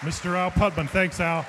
Mr. Al Putman. Thanks, Al.